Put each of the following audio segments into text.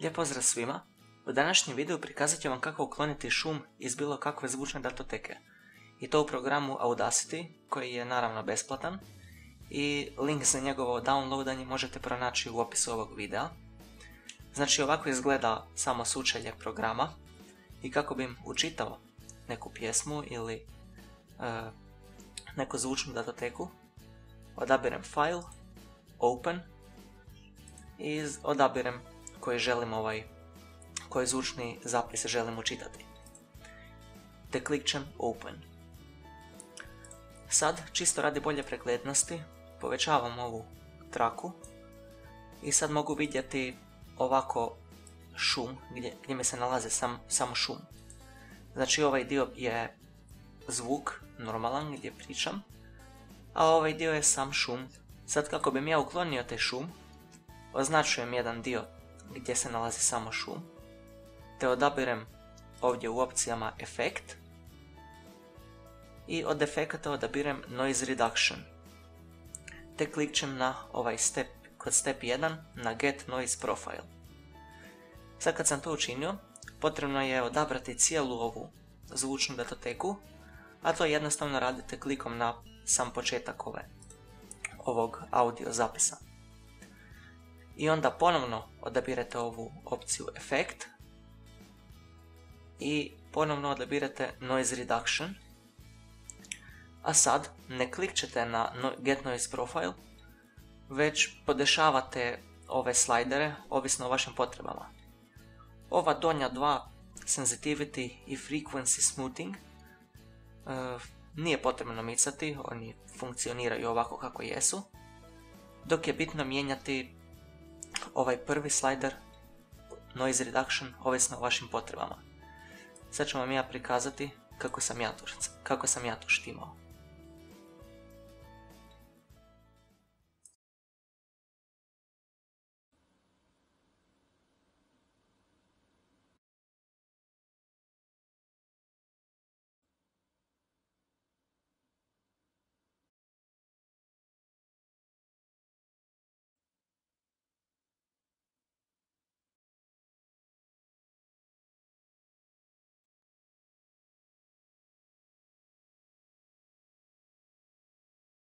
Lijep pozdrav svima! U današnjem videu prikazat ću vam kako ukloniti šum iz bilo kakve zvučne datoteke. I to u programu Audacity, koji je naravno besplatan. I link za njegovo downloadanje možete pronaći u opisu ovog videa. Znači ovako izgleda samo sučelje programa. I kako bih učitao neku pjesmu ili e, neku zvučnu datoteku, odabirem File, Open i odabirem koji želim ovaj, koji zvučni zapis želim učitati. Te klikćem Open. Sad, čisto radi bolje preglednosti, povećavam ovu traku i sad mogu vidjeti ovako šum, gdje, gdje mi se nalaze sam, samo šum. Znači ovaj dio je zvuk, normalan, gdje pričam, a ovaj dio je sam šum. Sad kako bih ja uklonio taj šum, označujem jedan dio gdje se nalazi samo šum, te odabirem ovdje u opcijama efekt i od efekata odabirem noise reduction, te klikćem na ovaj step, kod step 1 na get noise profile. Sad kad sam to učinio, potrebno je odabrati cijelu ovu zvučnu datoteku, a to jednostavno radite klikom na sam početak ove, ovog audio zapisa i onda ponovno odabirate ovu opciju Effect i ponovno odabirate Noise Reduction. A sad ne klikćete na Get Noise Profile, već podešavate ove slajdere ovisno o vašim potrebama. Ova donja dva Sensitivity i Frequency Smoothing e, nije potrebno micati, oni funkcioniraju ovako kako jesu, dok je bitno mijenjati ovaj prvi slider noise reduction ovisno o vašim potrebama. Sad ću vam ja prikazati kako sam ja kako sam ja to štimao.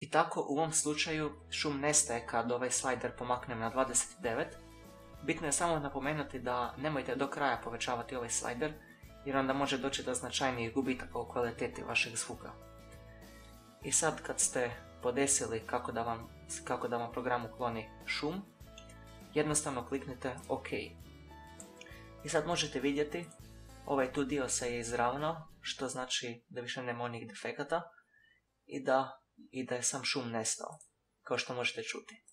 I tako u ovom slučaju šum nestaje kad ovaj slider pomaknem na 29. Bitno je samo napomenuti da nemojte do kraja povećavati ovaj slider jer onda može doći do značajnijih gubitaka u kvaliteti vašeg zvuka. I sad kad ste podesili kako da vam, kako da vam program ukloni šum, jednostavno kliknite OK. I sad možete vidjeti, ovaj tu dio se je izravnao, što znači da više nema onih defekata i da i da je sam šum nestao, kao što možete čuti.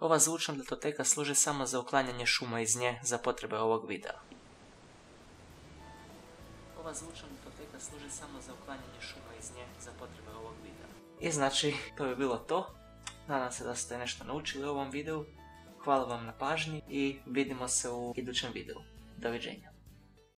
Ova zvučna datoteka služi samo za uklanjanje šuma iz nje za potrebe ovog videa. Ova zvučna datoteka služi samo za uklanjanje šuma iz nje za potrebe ovog videa. I znači, to bi bilo to. Nadam se da ste nešto naučili u ovom videu. Hvala vam na pažnji i vidimo se u idućem videu. Doviđenja.